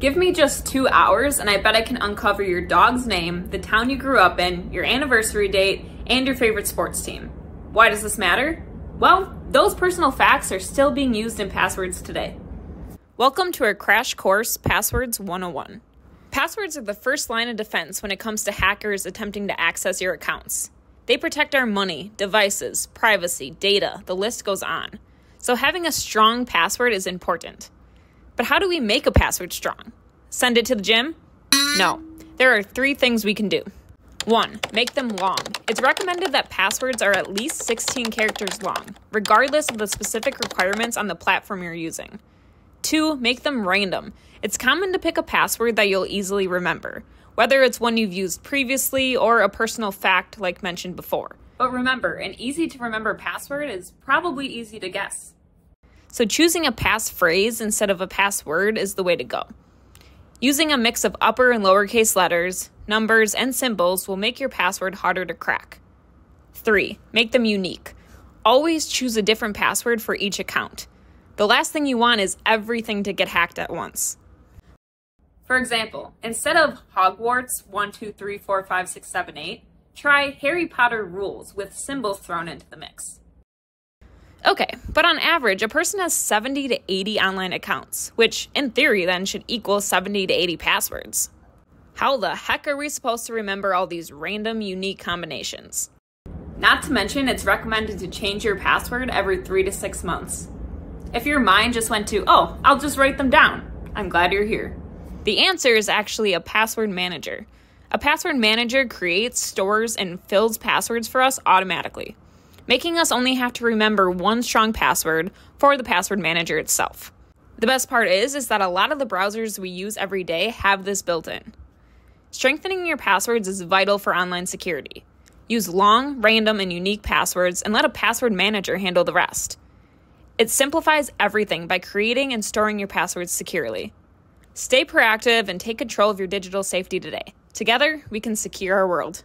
Give me just two hours, and I bet I can uncover your dog's name, the town you grew up in, your anniversary date, and your favorite sports team. Why does this matter? Well, those personal facts are still being used in passwords today. Welcome to our crash course, Passwords 101. Passwords are the first line of defense when it comes to hackers attempting to access your accounts. They protect our money, devices, privacy, data, the list goes on. So having a strong password is important. But how do we make a password strong? Send it to the gym? No. There are three things we can do. One, make them long. It's recommended that passwords are at least 16 characters long, regardless of the specific requirements on the platform you're using. Two, make them random. It's common to pick a password that you'll easily remember, whether it's one you've used previously or a personal fact like mentioned before. But remember, an easy to remember password is probably easy to guess. So choosing a passphrase instead of a password is the way to go. Using a mix of upper and lowercase letters, numbers, and symbols will make your password harder to crack. 3. Make them unique. Always choose a different password for each account. The last thing you want is everything to get hacked at once. For example, instead of Hogwarts 1, 2, 3, 4, 5, 6, 7, 8, try Harry Potter rules with symbols thrown into the mix. Okay, but on average, a person has 70 to 80 online accounts, which in theory then should equal 70 to 80 passwords. How the heck are we supposed to remember all these random, unique combinations? Not to mention, it's recommended to change your password every three to six months. If your mind just went to, oh, I'll just write them down, I'm glad you're here. The answer is actually a password manager. A password manager creates, stores, and fills passwords for us automatically making us only have to remember one strong password for the password manager itself. The best part is is that a lot of the browsers we use every day have this built in. Strengthening your passwords is vital for online security. Use long, random, and unique passwords and let a password manager handle the rest. It simplifies everything by creating and storing your passwords securely. Stay proactive and take control of your digital safety today. Together, we can secure our world.